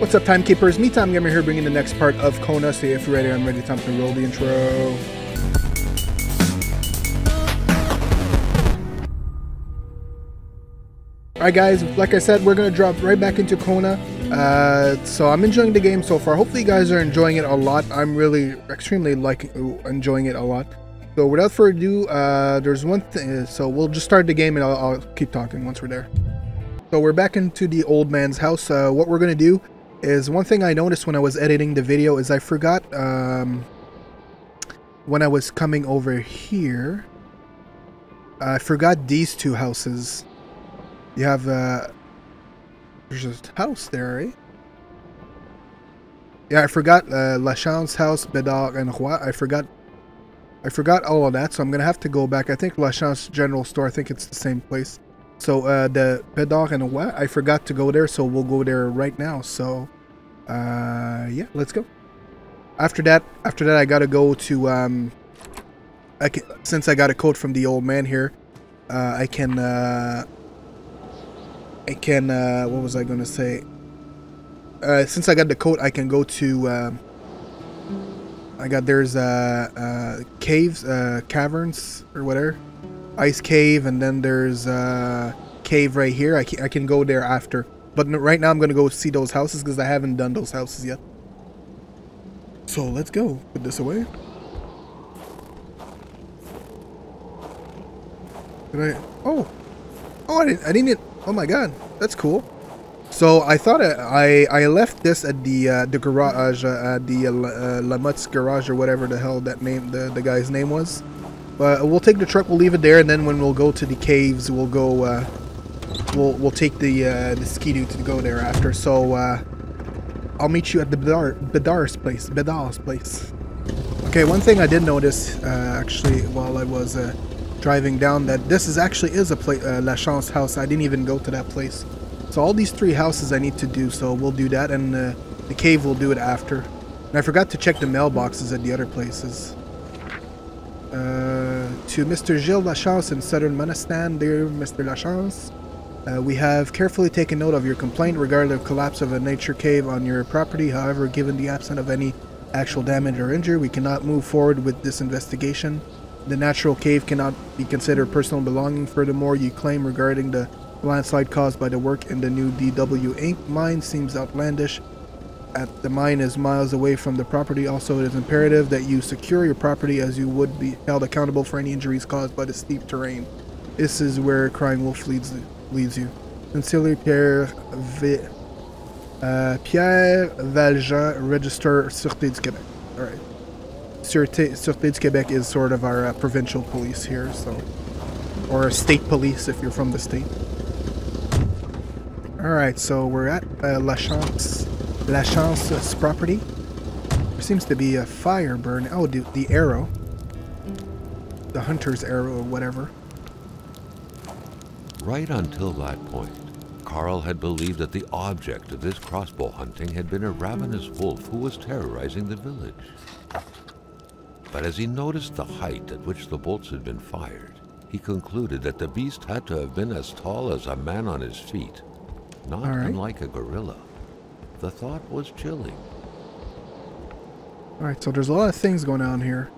What's up, timekeepers? Me-Time Gamer here, bringing the next part of Kona. So if you're ready, I'm ready. Time to roll the intro. Alright guys, like I said, we're going to drop right back into Kona. Uh, so I'm enjoying the game so far. Hopefully you guys are enjoying it a lot. I'm really extremely like enjoying it a lot. So without further ado, uh, there's one thing. So we'll just start the game and I'll, I'll, keep talking once we're there. So we're back into the old man's house. Uh, what we're going to do is one thing I noticed when I was editing the video is I forgot um, when I was coming over here. I forgot these two houses. You have uh a house there, right? Yeah, I forgot uh, Chance house, Bedard and Roy. I forgot I forgot all of that, so I'm gonna have to go back. I think Lachance General Store, I think it's the same place. So uh the Bedard and Roy, I forgot to go there, so we'll go there right now. So uh yeah, let's go. After that after that I gotta go to um I can, since I got a code from the old man here, uh, I can uh I can, uh, what was I to say? Uh, since I got the code, I can go to, uh, I got, there's, uh, uh, caves, uh, caverns, or whatever. Ice cave, and then there's, uh, cave right here. I I can go there after. But right now I'm going to go see those houses because I haven't done those houses yet. So let's go. Put this away. Did I? Oh, oh! I didn't. I didn't. Oh my god, that's cool. So I thought I I left this at the uh, the garage uh, at the uh, uh garage or whatever the hell that name the the guy's name was. But we'll take the truck, we'll leave it there, and then when we'll go to the caves, we'll go. Uh, we'll we'll take the uh, the skidoo to go there after. So uh, I'll meet you at the Bedard Bedard's place. Bedard's place. Okay, one thing I did notice uh, actually while I was uh, driving down that this is actually is a place, uh, Lachance house. I didn't even go to that place. So all these three houses I need to do, so we'll do that, and uh, the cave will do it after. And I forgot to check the mailboxes at the other places. Uh, to Mr. Gilles Lachance in Southern Monistan, dear Mr. Lachance. Uh, we have carefully taken note of your complaint regarding the collapse of a nature cave on your property. However, given the absence of any actual damage or injury, we cannot move forward with this investigation. The natural cave cannot be considered personal belonging. Furthermore, you claim regarding the landslide caused by the work in the new DW Inc. mine seems outlandish. At the mine is miles away from the property. Also, it is imperative that you secure your property as you would be held accountable for any injuries caused by the steep terrain. This is where Crying Wolf leads leads you. Sincerely, Pierre v. Uh, Pierre Valjean, Register Sûreté du Québec. All right. Sûreté, Sûreté du Québec is sort of our uh, provincial police here, so or state police if you're from the state. All right, so we're at uh, Lachance, La Chance's property. There seems to be a fire burn. Oh, the, the arrow, the hunter's arrow or whatever. Right until that point, Carl had believed that the object of this crossbow hunting had been a ravenous wolf who was terrorizing the village. But as he noticed the height at which the bolts had been fired, he concluded that the beast had to have been as tall as a man on his feet, not right. unlike a gorilla. The thought was chilling. Alright, so there's a lot of things going on here.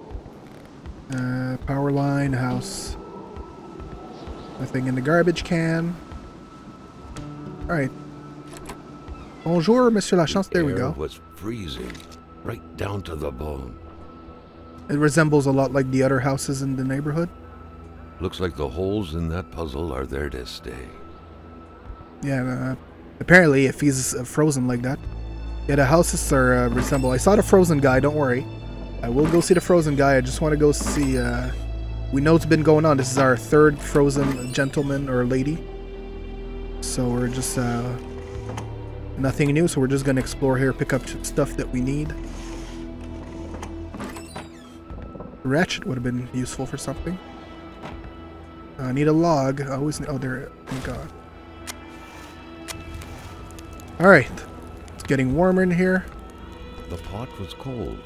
Uh, power line, house. Nothing in the garbage can. Alright. Bonjour, Monsieur Lachance. There we go. was freezing, right down to the bone. It resembles a lot like the other houses in the neighborhood. Looks like the holes in that puzzle are there to stay. Yeah, uh, apparently if he's uh, frozen like that. Yeah, the houses are uh, resemble. I saw the frozen guy, don't worry. I will go see the frozen guy. I just want to go see, uh, we know it's been going on. This is our third frozen gentleman or lady. So we're just, uh, nothing new, so we're just going to explore here, pick up stuff that we need. Ratchet would have been useful for something. I need a log. I always need, oh there, thank god. Alright. It's getting warmer in here. The pot was cold,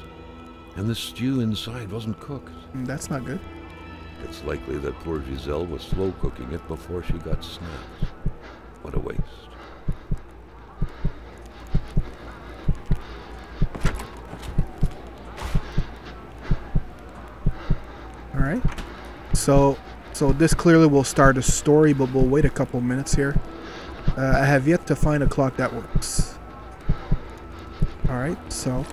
and the stew inside wasn't cooked. Mm, that's not good. It's likely that poor Giselle was slow cooking it before she got snapped. What a waste. All right. So, so this clearly will start a story, but we'll wait a couple minutes here. Uh, I have yet to find a clock that works. All right, so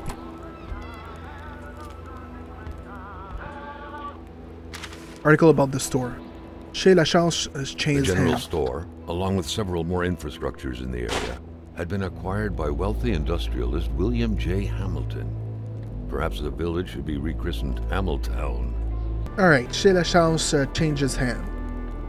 Article about the store. Chez Lachance has changed The general hands. store, along with several more infrastructures in the area, had been acquired by wealthy industrialist William J. Hamilton. Perhaps the village should be rechristened Hamiltown. Alright, Chez Lachance uh, changes hand.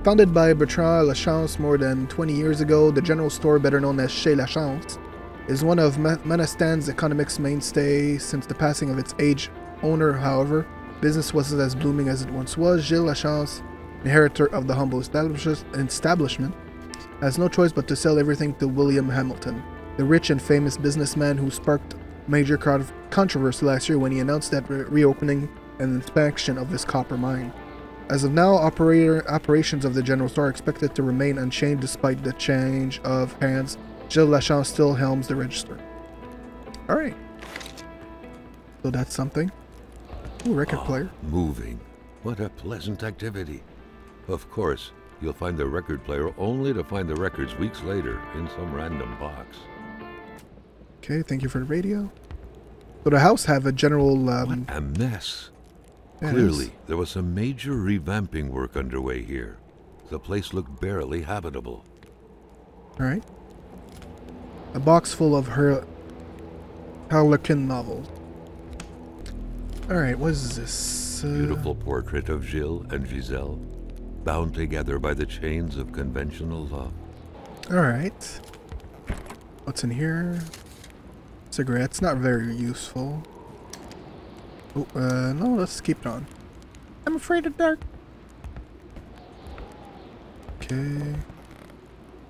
Founded by Bertrand Lachance more than 20 years ago, the general store, better known as Chez Lachance, is one of Ma- Monastan's economics mainstay since the passing of its aged owner, however. Business wasn't as blooming as it once was. Gilles Lachance, inheritor of the humble establishment, has no choice but to sell everything to William Hamilton, the rich and famous businessman who sparked major controversy last year when he announced that re- reopening and inspection of his copper mine. As of now, operator operations of the general store are expected to remain unchanged despite the change of hands. Gilles Lachance still helms the register. Alright. So that's something. Ooh, record player. Moving. What a pleasant activity. Of course, you'll find the record player only to find the records weeks later in some random box. Okay, thank you for the radio. So the house have a general um A mess. yeah, Clearly, there was some major revamping work underway here. The place looked barely habitable. Alright. A box full of her Harlequin novels. Alright, what is this? Uh, Beautiful portrait of Gilles and Giselle, bound together by the chains of conventional love. Alright. What's in here? Cigarettes, not very useful. Oh, uh, no, let's keep it on. I'm afraid of dark. Okay.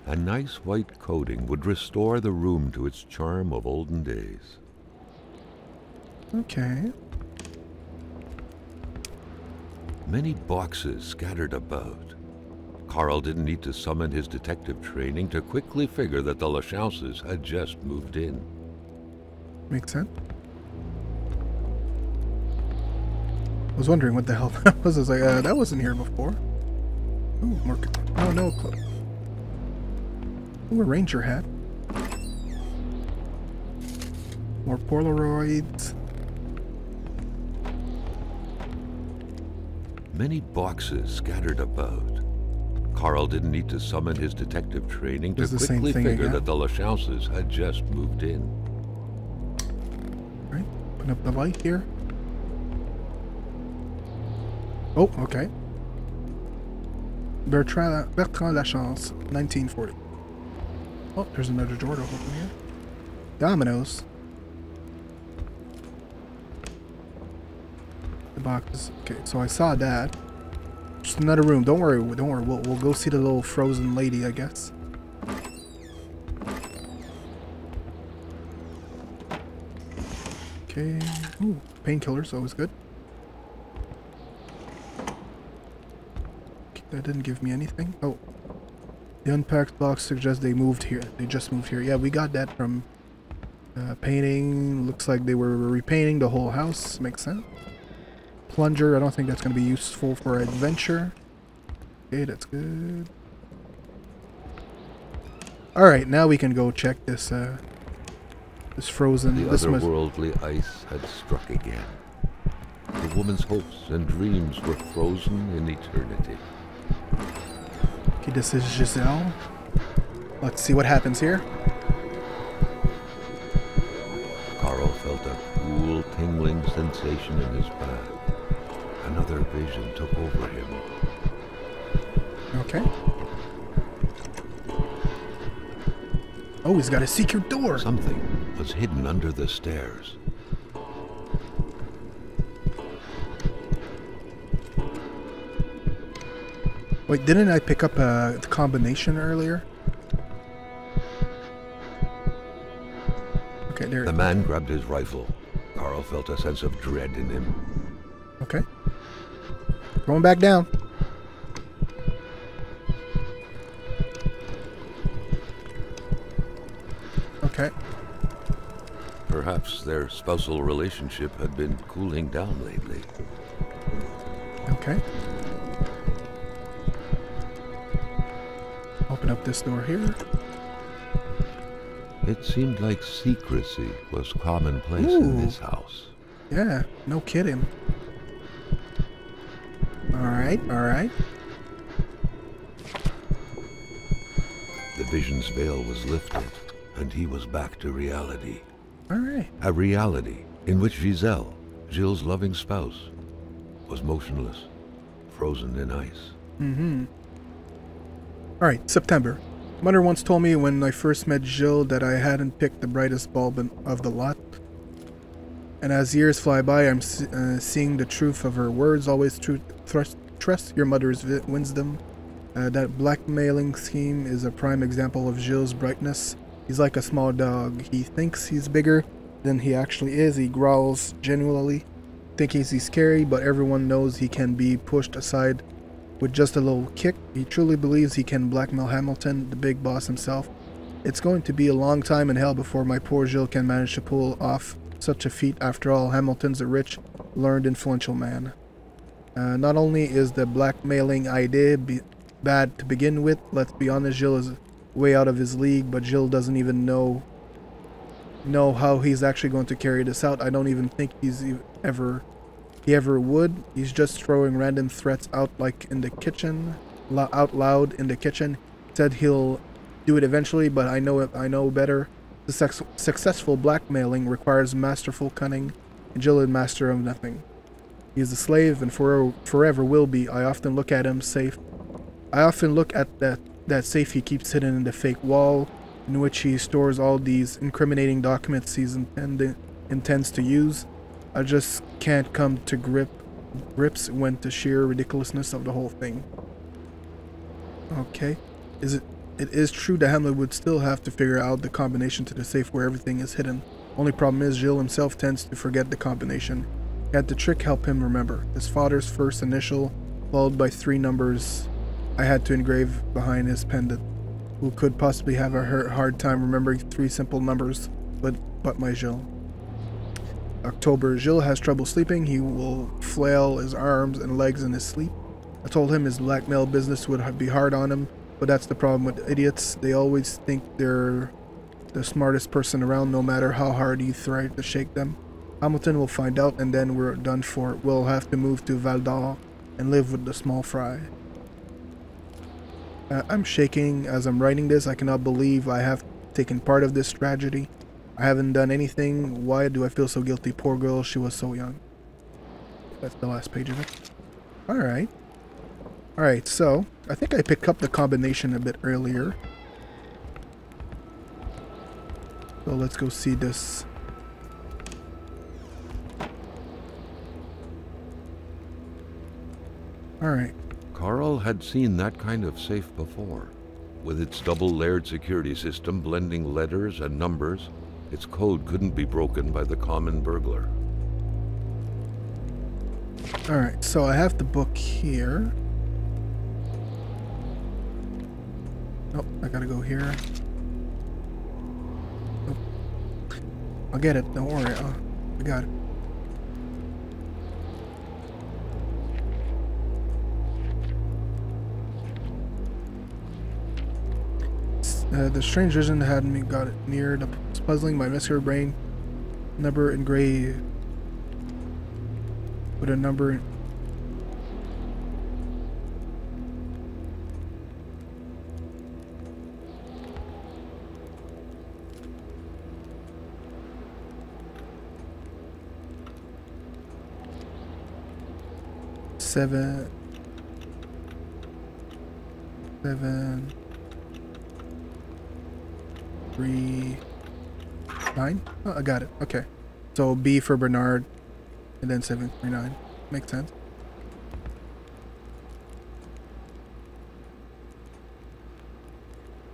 A nice white coating would restore the room to its charm of olden days. Okay. Many boxes scattered about. Carl didn't need to summon his detective training to quickly figure that the Lachances had just moved in. Makes sense. I was wondering what the hell that was. I was like, uh, that wasn't here before. Ooh, more. Oh, no. clo- Ooh, a ranger hat. More Polaroids. Many boxes scattered about. Carl didn't need to summon his detective training to Does the same quickly figure that the Lachances had just moved in. Right. Put up the light here. Oh, okay. Bertrand, Bertrand Lachance, 1940. Oh, there's another door to open here. Dominoes. The boxes. Okay, so I saw that. Just another room. Don't worry. Don't worry. We'll, we'll go see the little frozen lady, I guess. Okay. Ooh, painkillers, always good. Okay, that didn't give me anything. Oh. The unpacked box suggests they moved here. They just moved here. Yeah, we got that from uh, painting. Looks like they were repainting the whole house. Makes sense. Plunger, I don't think that's going to be useful for adventure. Okay, that's good. Alright, now we can go check this, uh, this frozen... The this otherworldly ice had struck again. The woman's hopes and dreams were frozen in eternity. Okay, this is Giselle. Let's see what happens here. Carl felt a cool, tingling sensation in his back. Another vision took over him. Okay. Oh, he's got a secret door. Something was hidden under the stairs. Wait, didn't I pick up uh, a combination earlier? Okay, there. The man grabbed his rifle. Carl felt a sense of dread in him. Okay. Going back down. Okay. Perhaps their spousal relationship had been cooling down lately. Okay. Open up this door here. It seemed like secrecy was commonplace Ooh. in this house. Yeah, no kidding. Alright, alright. The vision's veil was lifted, and he was back to reality. Alright. A reality in which Giselle, Gilles' loving spouse, was motionless, frozen in ice. Mm-hmm. Alright, September. Mother once told me when I first met Gilles that I hadn't picked the brightest bulb of the lot. And as years fly by, I'm uh, seeing the truth of her words. Always thrust, trust your mother's wisdom. Uh, that blackmailing scheme is a prime example of Gilles' brightness. He's like a small dog. He thinks he's bigger than he actually is. He growls genuinely, thinking he's scary, but everyone knows he can be pushed aside with just a little kick. He truly believes he can blackmail Hamilton, the big boss himself. It's going to be a long time in hell before my poor Gilles can manage to pull off such a feat. After all, Hamilton's a rich, learned, influential man. Uh, not only is the blackmailing idea bad to begin with, let's be honest, Gilles is way out of his league, but Gilles doesn't even know know how he's actually going to carry this out. I don't even think he's ever he ever would. He's just throwing random threats out like in the kitchen, out loud in the kitchen. Said he'll do it eventually, but I know it. I know better. The successful blackmailing requires masterful cunning, and Gilles is master of nothing. He is a slave and for- forever will be. I often look at him safe. I often look at that that safe he keeps hidden in the fake wall, in which he stores all these incriminating documents he's intended intends to use. I just can't come to grip grips with the sheer ridiculousness of the whole thing. Okay. Is it it is true that Hamlet would still have to figure out the combination to the safe where everything is hidden. Only problem is Gilles himself tends to forget the combination. Had the trick help him remember. His father's first initial, followed by three numbers I had to engrave behind his pendant. Who could possibly have a hard time remembering three simple numbers, but but my Gilles. October, Gilles has trouble sleeping. He will flail his arms and legs in his sleep. I told him his blackmail business would be hard on him, but that's the problem with idiots. They always think they're the smartest person around, no matter how hard you try to shake them. Hamilton will find out, and then we're done for. We'll have to move to Val and live with the small fry. Uh, I'm shaking as I'm writing this. I cannot believe I have taken part of this tragedy. I haven't done anything. Why do I feel so guilty? Poor girl, she was so young. That's the last page of it. Alright. Alright, so I think I picked up the combination a bit earlier. So let's go see this. Alright. Carl had seen that kind of safe before. With its double layered security system blending letters and numbers, its code couldn't be broken by the common burglar. Alright, so I have the book here. Nope, I gotta go here. Nope. I'll get it, don't worry. Oh, I got it. Uh, the strange vision had me got near the puzzling my muscular brain. Number engraved with a number seven. Seven three nine? Oh, i got it. Okay. So b for bernard and then 739 makes sense.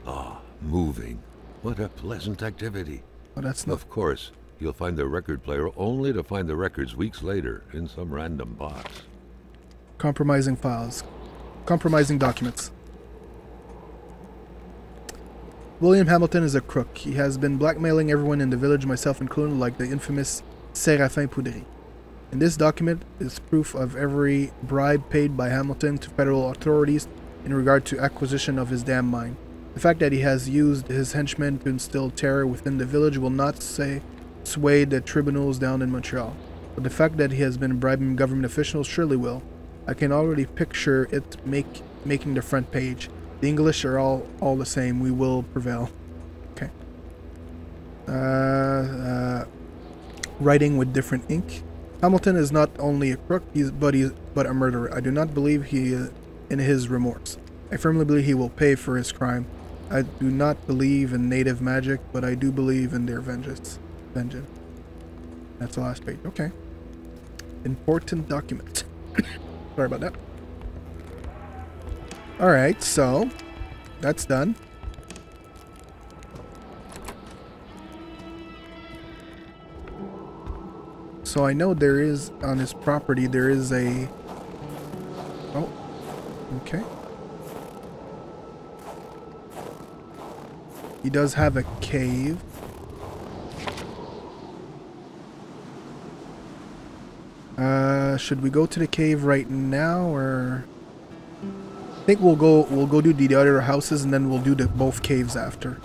Ah, moving. What a pleasant activity. oh that's not Of course, you'll find the record player only to find the records weeks later in some random box. compromising files. Compromising documents William Hamilton is a crook. He has been blackmailing everyone in the village, myself included, like the infamous Séraphin Poudrier. And this document is proof of every bribe paid by Hamilton to federal authorities in regard to acquisition of his damn mine. The fact that he has used his henchmen to instill terror within the village will not say sway the tribunals down in Montreal, but the fact that he has been bribing government officials surely will. I can already picture it make making the front page. The English are all all the same. We will prevail. Okay. Uh, uh, writing with different ink. Hamilton is not only a crook, he's, but he's but a murderer. I do not believe he uh, in his remorse. I firmly believe he will pay for his crime. I do not believe in native magic, but I do believe in their vengeance. Vengeance. That's the last page. Okay. Important document. Sorry about that. Alright, so that's done. So I know there is on his property there is a Oh. Okay. He does have a cave. Uh, should we go to the cave right now, or think we'll go we'll go do the other houses and then we'll do the both caves after.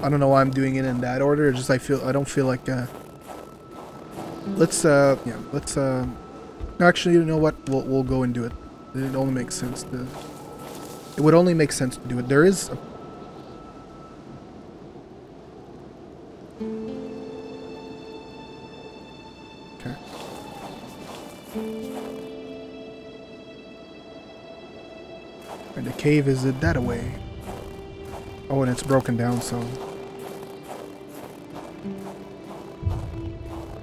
I don't know why I'm doing it in that order. Just I feel I don't feel like. Uh, let's uh yeah let's uh actually you know what we'll we'll go and do it. It only makes sense to. It would only make sense to do it. There is a cave is it that way. Oh, and it's broken down, so...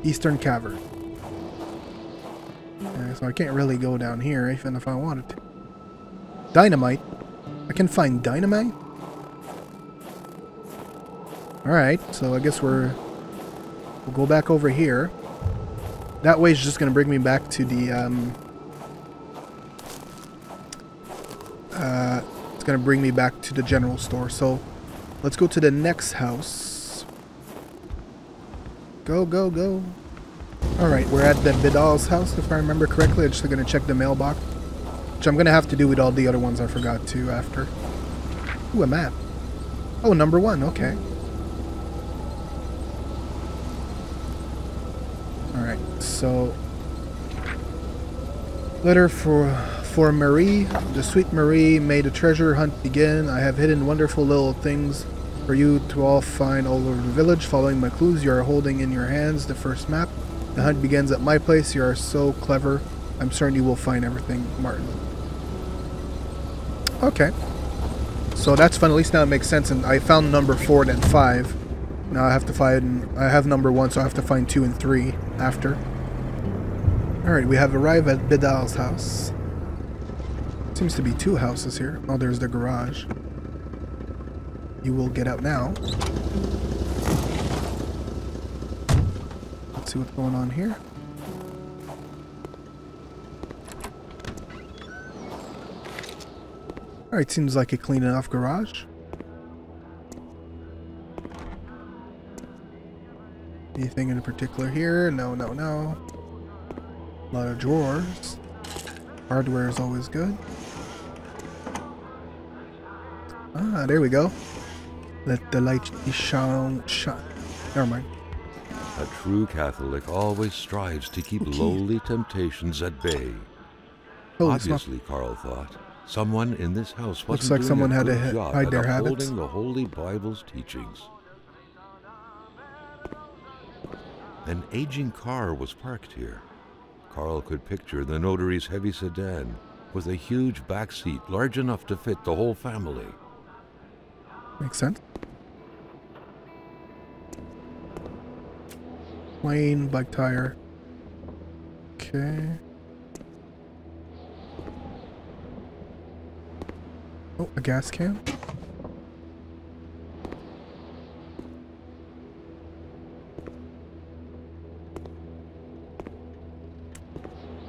Eastern Cavern. Yeah, so I can't really go down here, even if I wanted to. Dynamite? I can find dynamite? Alright, so I guess we're... We'll go back over here. That way is just going to bring me back to the, um... it's going to bring me back to the general store. So, let's go to the next house. Go, go, go. Alright, we're at the Bidal's house, if I remember correctly. I'm just going to check the mailbox. Which I'm going to have to do with all the other ones I forgot to after. Ooh, a map. Oh, number one, okay. Alright, so... Letter for for Marie, the sweet Marie, may the treasure hunt begin. I have hidden wonderful little things for you to all find all over the village. Following my clues, you are holding in your hands the first map. The hunt begins at my place. You are so clever. I'm certain you will find everything, Martin. Okay. So that's fun. At least now it makes sense. And I found number four and five. Now I have to find... I have number one, so I have to find two and three after. Alright, we have arrived at Bidal's house. Seems to be two houses here. Oh, there's the garage. You will get out now. Let's see what's going on here. Alright, seems like a clean enough garage. Anything in particular here? No, no, no. A lot of drawers. Hardware is always good. Ah, there we go. Let the light shine. shine. Never mind. A true Catholic always strives to keep okay. lowly temptations at bay. Oh, Obviously, Carl thought, someone in this house looks like someone had to hide their habits. the Holy Bible's teachings. An aging car was parked here. Carl could picture the notary's heavy sedan with a huge back seat large enough to fit the whole family. Makes sense. Plain bike tire. Okay. Oh, a gas can.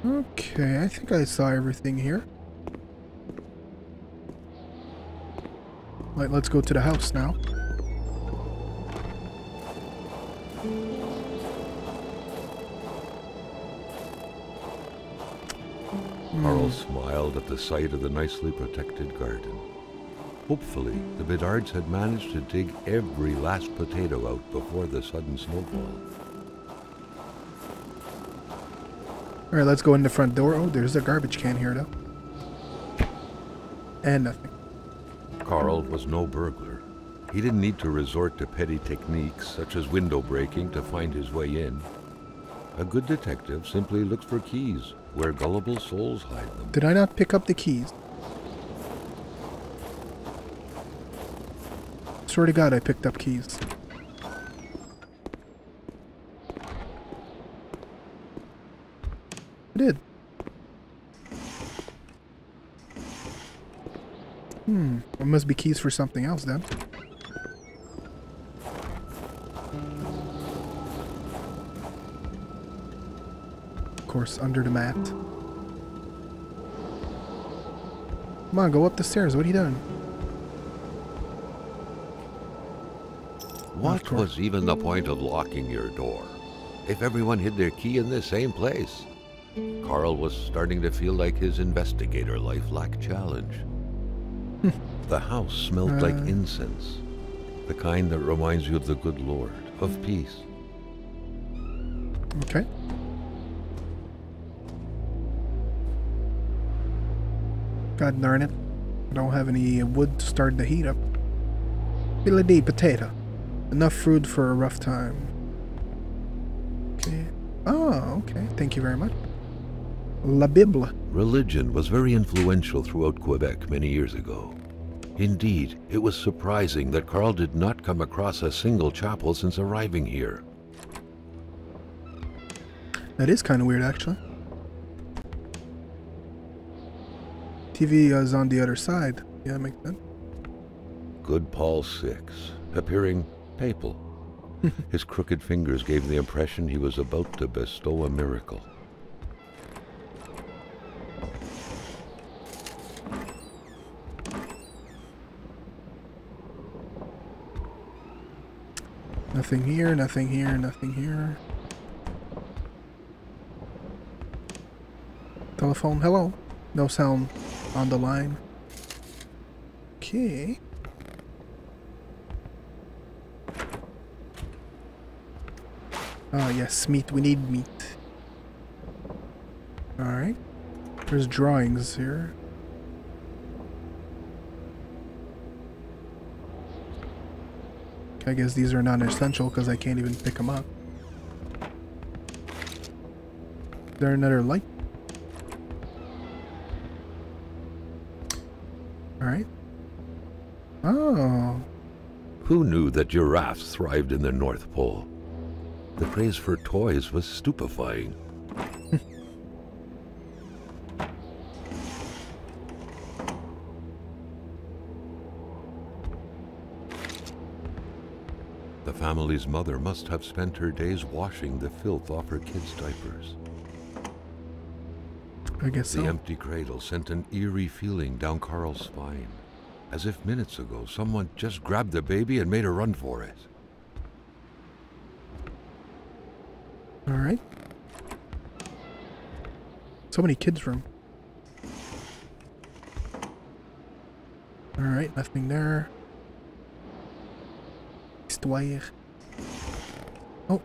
Okay, I think I saw everything here. Let's go to the house now. Carl smiled at the sight of the nicely protected garden. Hopefully, the Bedards had managed to dig every last potato out before the sudden snowfall. Alright, let's go in the front door. Oh, there's a garbage can here, though. And nothing. Carl was no burglar. He didn't need to resort to petty techniques such as window breaking to find his way in. A good detective simply looks for keys where gullible souls hide them. Did I not pick up the keys? Swear to God, I picked up keys. I did. Hmm, there must be keys for something else then. Of course, under the mat. Come on, go up the stairs. What are you doing? What was even the point of locking your door? If everyone hid their key in the same place? Carl was starting to feel like his investigator life lacked challenge. the house smelled like Uh. incense, the kind that reminds you of the good Lord, of peace. Okay. God darn it. I don't have any wood to start the heat up. Filet potato. Enough food for a rough time. Okay. Oh, okay. Thank you very much. La Bible. Religion was very influential throughout Quebec many years ago. Indeed, it was surprising that Carl did not come across a single chapel since arriving here. That is kind of weird, actually. TV is on the other side. Yeah, make sense. Good Paul Six, appearing papal. His crooked fingers gave the impression he was about to bestow a miracle. Nothing here, nothing here, nothing here. Telephone, hello. No sound on the line. Okay. Oh yes, meat. We need meat. Alright. There's drawings here. I guess these are non-essential because I can't even pick them up. Is there another light? Alright. Oh. Who knew that giraffes thrived in the North Pole? The craze for toys was stupefying. The family's mother must have spent her days washing the filth off her kids' diapers. I guess The so. empty cradle sent an eerie feeling down Carl's spine, as if minutes ago someone just grabbed the baby and made a run for it. Alright. So many kids' room. Alright, nothing there. Histoire. Oh.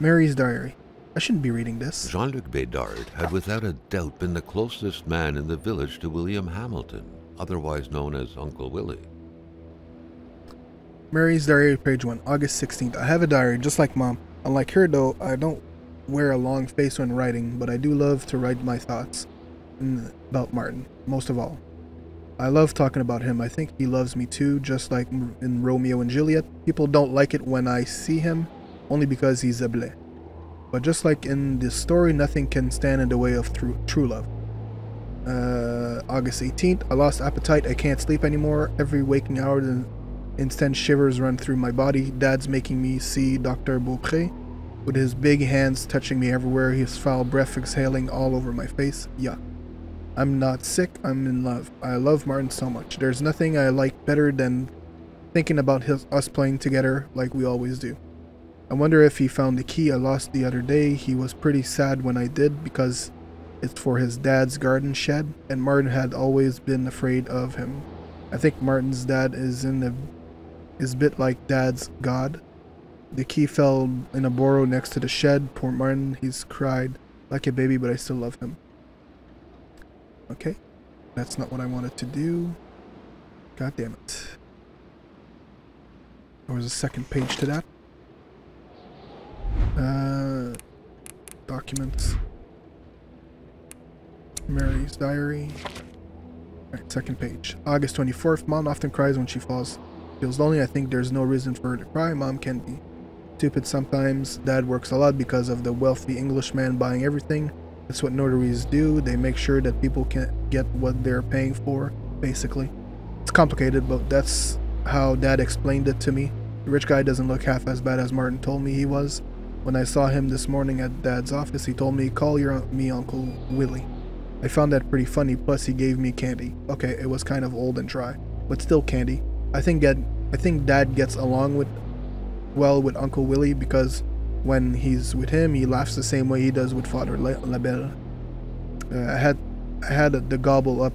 Mary's diary. I shouldn't be reading this. Jean-Luc Bédard had without a doubt been the closest man in the village to William Hamilton, otherwise known as Uncle Willie. Mary's diary, page 1, August 16th. I have a diary, just like mom. Unlike her, though, I don't wear a long face when writing, but I do love to write my thoughts mm, about Martin, most of all. I love talking about him. I think he loves me too, just like in Romeo and Juliet. People don't like it when I see him, only because he's a blé. But just like in this story, nothing can stand in the way of true, true love. Uh, August 18th, I lost appetite. I can't sleep anymore. Every waking hour, the instant shivers run through my body. Dad's making me see Dr. Beaupré with his big hands touching me everywhere, his foul breath exhaling all over my face. Yuck. I'm not sick, I'm in love. I love Martin so much. There's nothing I like better than thinking about his, us playing together like we always do. I wonder if he found the key I lost the other day. He was pretty sad when I did because It's for his dad's garden shed, and Martin had always been afraid of him. I think Martin's dad is in the is a bit like dad's god. The key fell in a burrow next to the shed. Poor Martin, he's cried like a baby, but I still love him. Okay, that's not what I wanted to do. God damn it. There was a second page to that. Uh, documents. Mary's diary. Alright, second page. August 24th. Mom often cries when she falls. Feels lonely. I think there's no reason for her to cry. Mom can be stupid sometimes. Dad works a lot because of the wealthy Englishman buying everything. That's what notaries do. They make sure that people can get what they're paying for, basically. It's complicated, but that's how Dad explained it to me. The rich guy doesn't look half as bad as Martin told me he was. When I saw him this morning at Dad's office, he told me, call your me Uncle Willie. I found that pretty funny, plus he gave me candy. Okay, it was kind of old and dry, but still candy. I think Dad, I think Dad gets along with well with Uncle Willie because when he's with him, he laughs the same way he does with Father Labelle. Uh, I had I had the gobble up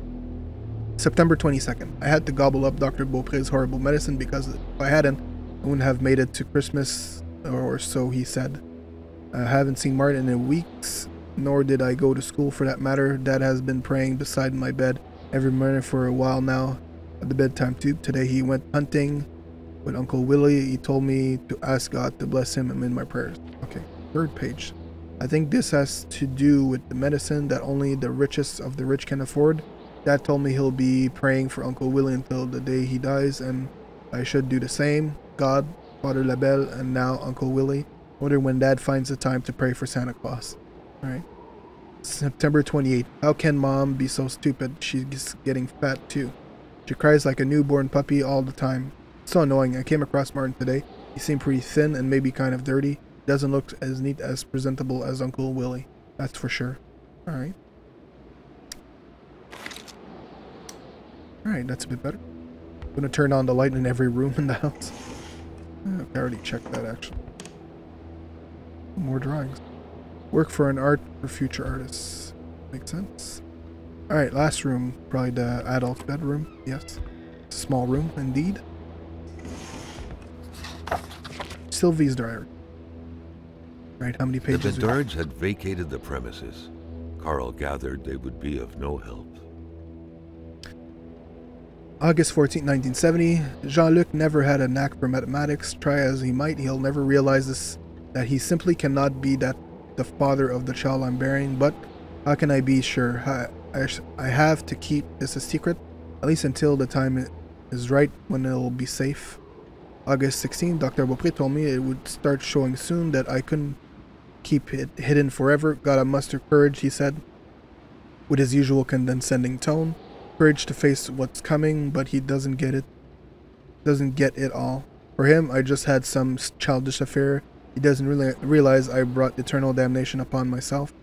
September 22nd. I had to gobble up Dr. Beaupre's horrible medicine because if I hadn't, I wouldn't have made it to Christmas, or so he said. I haven't seen Martin in weeks nor did I go to school for that matter. Dad has been praying beside my bed every morning for a while now at the bedtime tube. Today he went hunting with Uncle Willie. He told me to ask God to bless him. I'm in my prayers. Okay, third page. I think this has to do with the medicine that only the richest of the rich can afford. Dad told me he'll be praying for Uncle Willie until the day he dies, and I should do the same. God, Father Labelle, and now Uncle Willie. Wonder when Dad finds the time to pray for Santa Claus. Alright. September 28th. How can mom be so stupid? She's getting fat too. She cries like a newborn puppy all the time. So annoying. I came across Martin today. He seemed pretty thin and maybe kind of dirty. Doesn't look as neat as presentable as Uncle Willie. That's for sure. Alright. Alright, that's a bit better. I'm gonna turn on the light in every room in the house. I already checked that actually. More drawings. Work for an art for future artists. Makes sense. Alright, last room. Probably the adult bedroom. Yes. Small room, indeed. Sylvie's diary. Right, how many pages? The Bedards had vacated the premises. Carl gathered they would be of no help. August 14, 1970. Jean-Luc never had a knack for mathematics. Try as he might, he'll never realize this, that he simply cannot be that the father of the child I'm bearing, but how can I be sure? I, I, I have to keep this a secret, at least until the time is right when it'll be safe. August 16, Dr. Beaupre told me it would start showing soon that I couldn't keep it hidden forever. Gotta muster courage, he said, with his usual condescending tone. Courage to face what's coming, but he doesn't get it. Doesn't get it all. For him, I just had some childish affair he doesn't really realize I brought eternal damnation upon myself.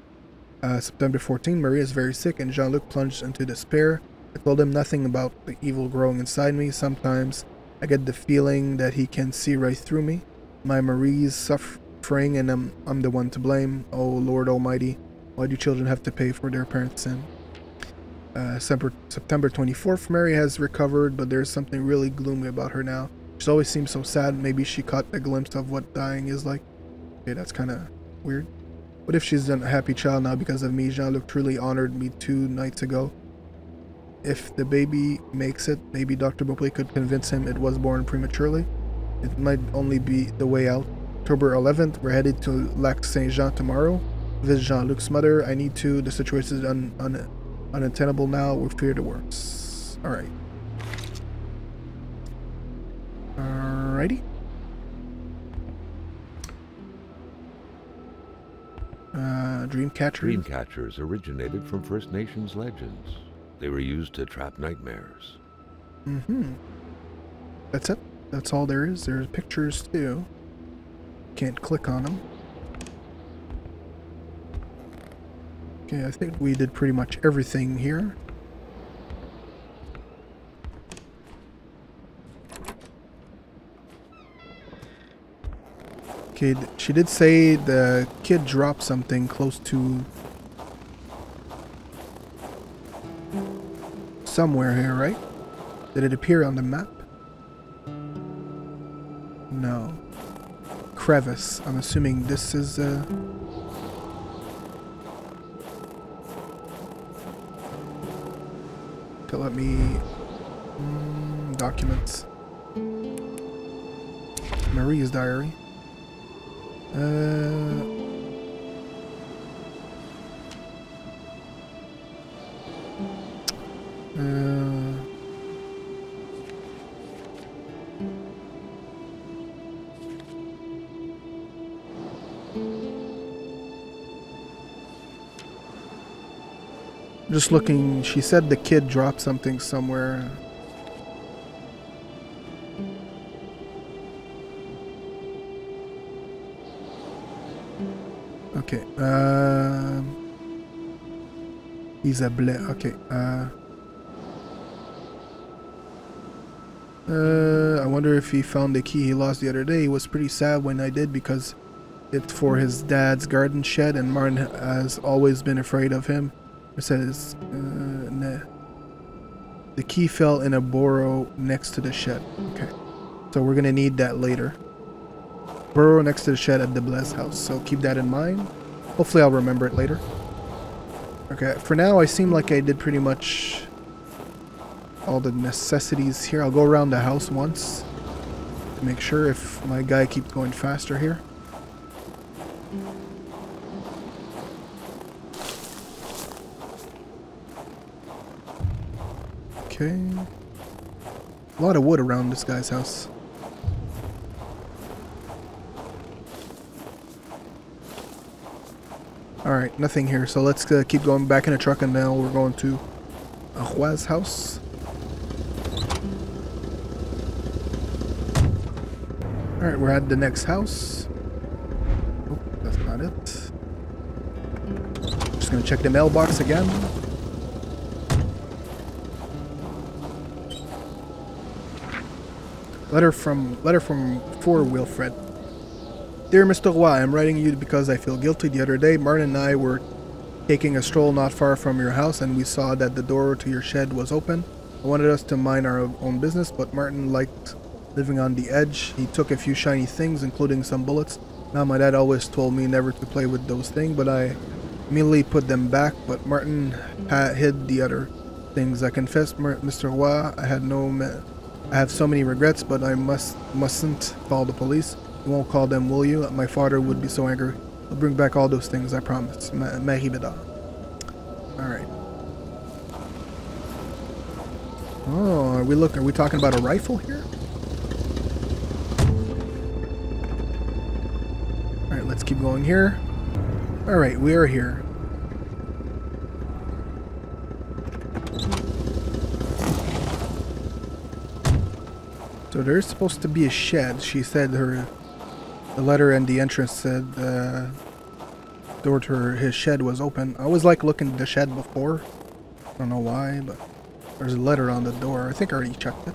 Uh, September 14, Maria is very sick and Jean-Luc plunged into despair. I told him nothing about the evil growing inside me. Sometimes I get the feeling that he can see right through me. My Marie's suffering and I'm, I'm the one to blame. Oh Lord Almighty, why do children have to pay for their parents' sin? Uh, September 24th, Mary has recovered, but there's something really gloomy about her now. She always seems so sad. Maybe she caught a glimpse of what dying is like. Okay, that's kind of weird. What if she's a happy child now because of me? Jean-Luc truly honored me two nights ago. If the baby makes it, maybe Dr. Beaupre could convince him it was born prematurely. It might only be the way out. October 11th, we're headed to Lac Saint-Jean tomorrow. Visit Jean-Luc's mother. I need to. The situation is un un untenable now. We fear the worst. Alright. Alrighty. Uh, Dreamcatchers. Dreamcatchers originated from First Nations legends. They were used to trap nightmares. Mm-hmm. That's it. That's all there is. There's pictures too. Can't click on them. Okay, I think we did pretty much everything here. Okay, she did say the kid dropped something close to somewhere here, right? Did it appear on the map? No. Crevice. I'm assuming this is uh to let me mm, documents. Marie's diary. Uh, just looking, she said the kid dropped something somewhere. Okay. Uh, Isabelle. Okay. Uh, Uh, I wonder if he found the key he lost the other day. He was pretty sad when I did because it's for his dad's garden shed and Martin has always been afraid of him. It says, uh, nah. The key fell in a burrow next to the shed. Okay. So we're gonna need that later. Burrow next to the shed at the Blaise house. So keep that in mind. Hopefully I'll remember it later. Okay, for now I seem like I did pretty much all the necessities here. I'll go around the house once to make sure if my guy keeps going faster here. Okay. A lot of wood around this guy's house. Alright, nothing here. So let's uh, keep going back in the truck and now we're going to Ahua's house. Alright, we're at the next house. Oh, that's not it. Just gonna check the mailbox again. Letter from letter from for Wilfred. Dear Mr. Roy, I'm writing you because I feel guilty. The other day, Martin and I were taking a stroll not far from your house and we saw that the door to your shed was open. I wanted us to mind our own business, but Martin liked living on the edge. He took a few shiny things, including some bullets. Now, my dad always told me never to play with those things, but I immediately put them back. But Martin hid the other things. I confess, Mr. Roy, I had no. I have so many regrets, but I must mustn't call the police. You won't call them, will you? My father would be so angry. I'll bring back all those things, I promise. Bedard. Alright. Oh, are we looking? Are we talking about a rifle here? Alright, let's keep going here. Alright, we are here. So there's supposed to be a shed. She said her the letter and the entrance said uh, door to her, his shed was open. I always like looking at the shed before. I don't know why, but there's a letter on the door. I think I already checked it.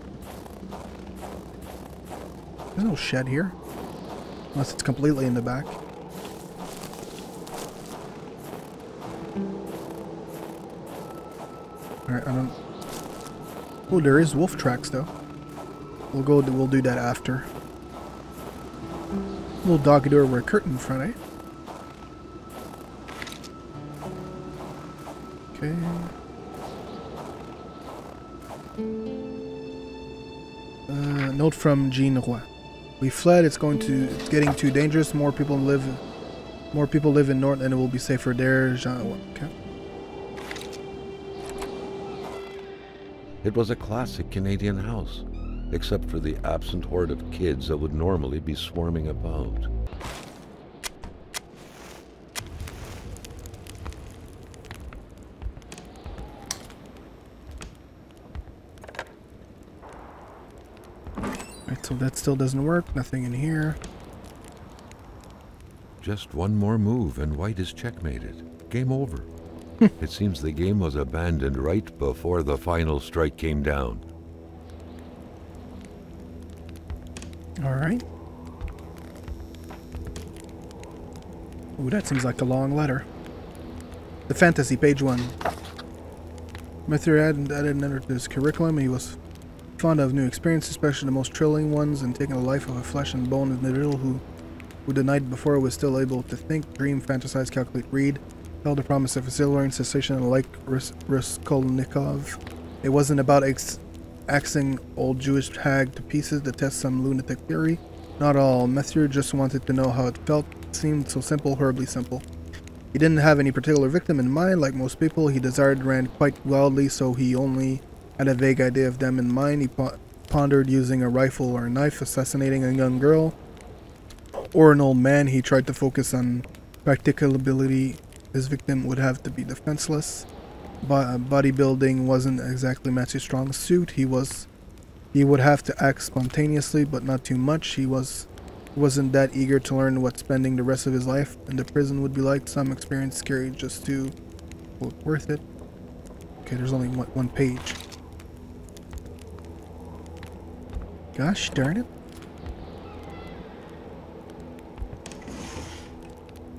There's no shed here. Unless it's completely in the back. Alright, I don't... Oh, there is wolf tracks, though. We'll go, we'll do that after. Little doggy door with a curtain in front, eh? Okay. Uh, note from Jean Roy. We fled. It's going to. It's getting too dangerous. More people live. More people live in North, and it will be safer there. Jean. Okay. It was a classic Canadian house, except for the absent horde of kids that would normally be swarming about. Right, so that still doesn't work. Nothing in here. Just one more move and White is checkmated. Game over it seems the game was abandoned right before the final strike came down. All right. Ooh, that seems like a long letter. The fantasy, page one. Matthew added, added another to his curriculum. He was fond of new experiences, especially the most thrilling ones, and taking the life of a flesh and bone individual who, who the night before was still able to think, dream, fantasize, calculate, read, held the promise of exhilarating sensation like Rus- Raskolnikov. It wasn't about ex- axing old Jewish hag to pieces to test some lunatic theory. Not all. Matthew just wanted to know how it felt. It seemed so simple, horribly simple. He didn't have any particular victim in mind, like most people. He desired Rand quite wildly, so he only had a vague idea of them in mind. He po- pondered using a rifle or a knife, assassinating a young girl or an old man. He tried to focus on practicability. His victim would have to be defenseless. Bo- bodybuilding wasn't exactly Matthew's strong suit. He was he would have to act spontaneously, but not too much. He was wasn't that eager to learn what spending the rest of his life in the prison would be like. Some experience scary just to well, worth it. Okay, there's only one, one page. Gosh darn it.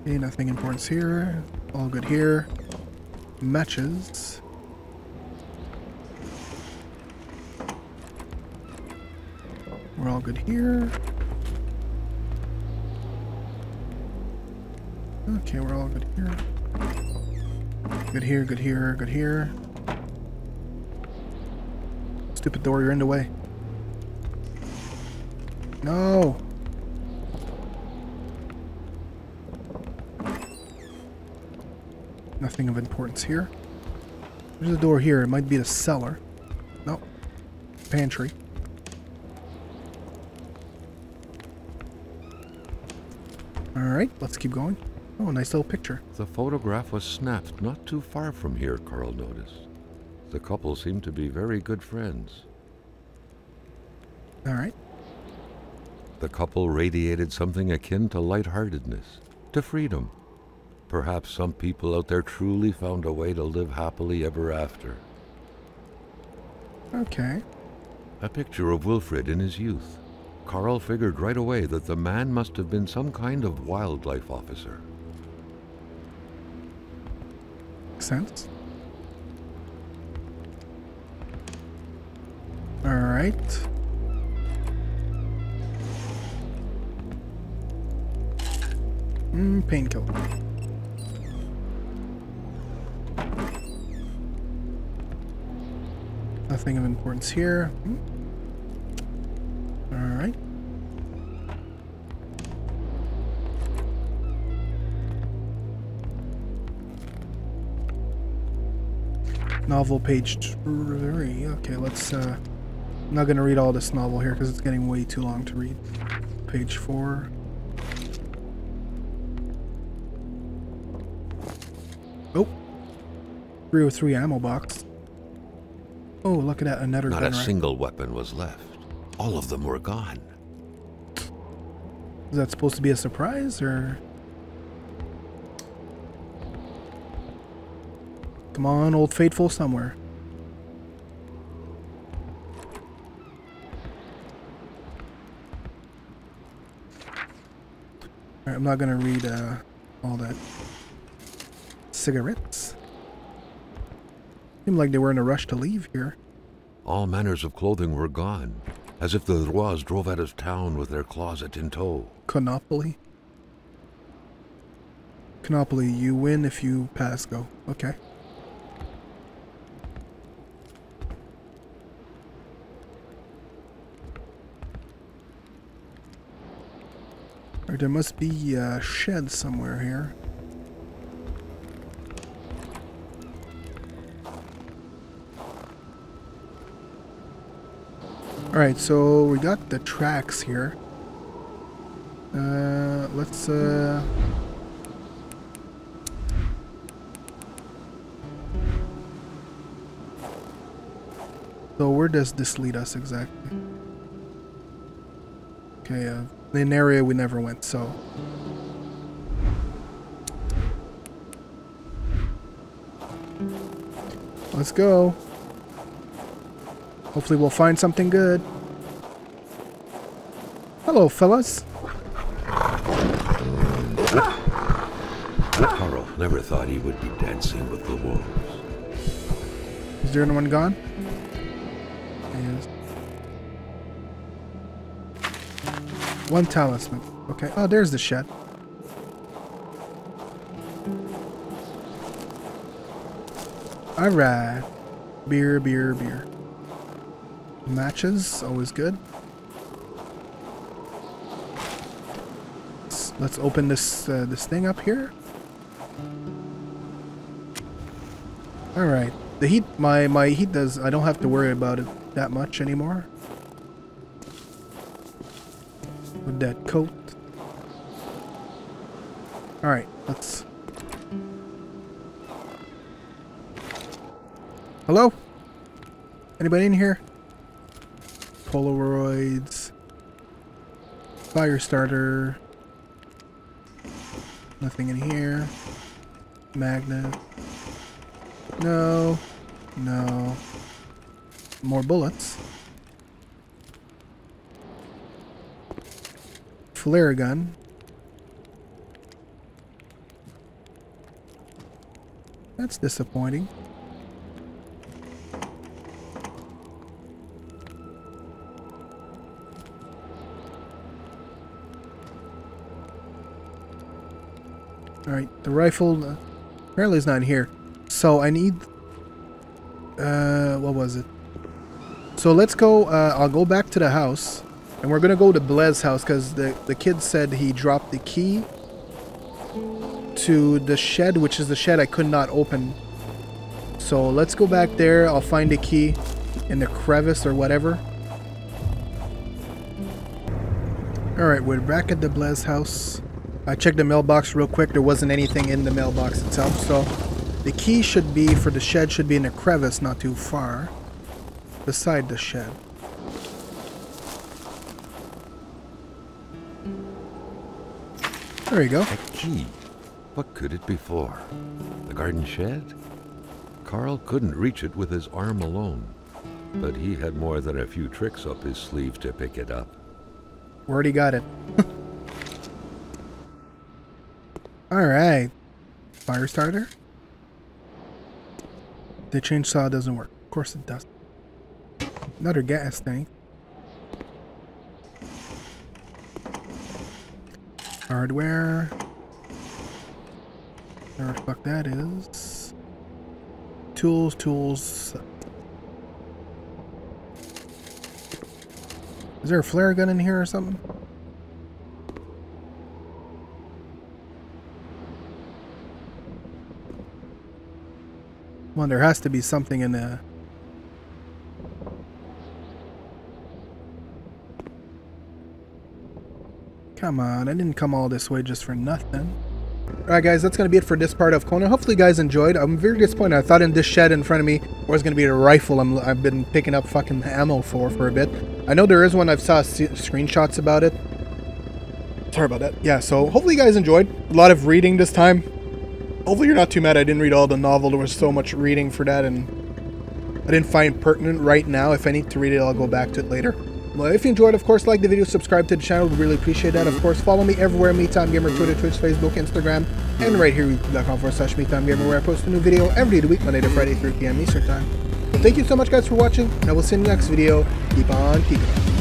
Okay, nothing important here. All good here. Matches. We're all good here. Okay, we're all good here. Good here, good here, good here. Stupid door, you're in the way. No! Nothing of importance here. There's a door here. It might be the cellar. No. Pantry. Alright, let's keep going. Oh, a nice little picture. The photograph was snapped not too far from here, Carl noticed. The couple seemed to be very good friends. Alright. The couple radiated something akin to lightheartedness, to freedom. Perhaps some people out there truly found a way to live happily ever after. Okay. A picture of Wilfred in his youth. Carl figured right away that the man must have been some kind of wildlife officer. Makes sense. Alright. Mm, painkiller. Nothing of importance here. Alright. Novel page three. Okay, let's, uh, I'm not gonna read all this novel here because it's getting way too long to read. Page four. Oh. 303 ammo box. Oh, look at that, another Not gun a rack. single weapon was left. All of them were gone. Is that supposed to be a surprise or? Come on, old faithful somewhere. Alright, I'm not gonna read uh, all that. Cigarettes. Seemed like they were in a rush to leave here. All manners of clothing were gone, as if the Roys drove out of town with their closet in tow. Conopoly. Conopoly, you win if you pass go. Okay. Or there must be a shed somewhere here. Alright, so we got the tracks here. Uh, let's, uh... So where does this lead us exactly? Okay, uh, in an area we never went, so... Let's go. Hopefully we'll find something good. Hello, fellas. Carl never thought he would be dancing with the wolves. Is there anyone gone? Yes. One talisman. Okay. Oh, there's the shed. Alright. Beer, beer, beer. Matches, always good. Let's, open this uh, this thing up here. All right. The heat, my my heat does. I don't have to worry about it that much anymore. With that coat. All right. Let's. Hello? Anybody in here? Polaroids. Fire starter. Nothing in here. Magnet. No. No. More bullets. Flare gun. That's disappointing. Alright, the rifle uh, apparently is not here. So I need... Uh, what was it? So let's go, uh, I'll go back to the house. And we're gonna go to Blaise house because the, the kid said he dropped the key to the shed, which is the shed I could not open. So let's go back there. I'll find the key in the crevice or whatever. Alright, we're back at the Blaise house. I checked the mailbox real quick. There wasn't anything in the mailbox itself. So the key should be for the shed should be in a crevice not too far. Beside the shed. There you go. A key. What could it be for? The garden shed? Carl couldn't reach it with his arm alone, but he had more than a few tricks up his sleeve to pick it up. Already got it. Fire starter? The chainsaw doesn't work. Of course it does. Another gas tank. Hardware. Whatever the fuck that is. Tools, tools. Is there a flare gun in here or something? Well, there has to be something in there. Come on, I didn't come all this way just for nothing. Alright guys, that's going to be it for this part of Kona. Hopefully you guys enjoyed. I'm very disappointed. I thought in this shed in front of me was going to be a rifle I'm, I've been picking up fucking ammo for for a bit. I know there is one. I've saw screenshots about it. Sorry about that. Yeah, so hopefully you guys enjoyed. A lot of reading this time. Hopefully you're not too mad I didn't read all the novel. There was so much reading for that and I didn't find pertinent right now. If I need to read it, I'll go back to it later. Well, if you enjoyed, of course, like the video, subscribe to the channel. We really appreciate that. Of course, follow me everywhere, MeTimeGamer, Twitter, Twitch, Facebook, Instagram, and right here, youtube.com forward slash MeTimeGamer, where I post a new video every day of the week, Monday to Friday, 3 p.m. Eastern Time. Thank you so much, guys, for watching, and I will see you in the next video. Keep on keeping on.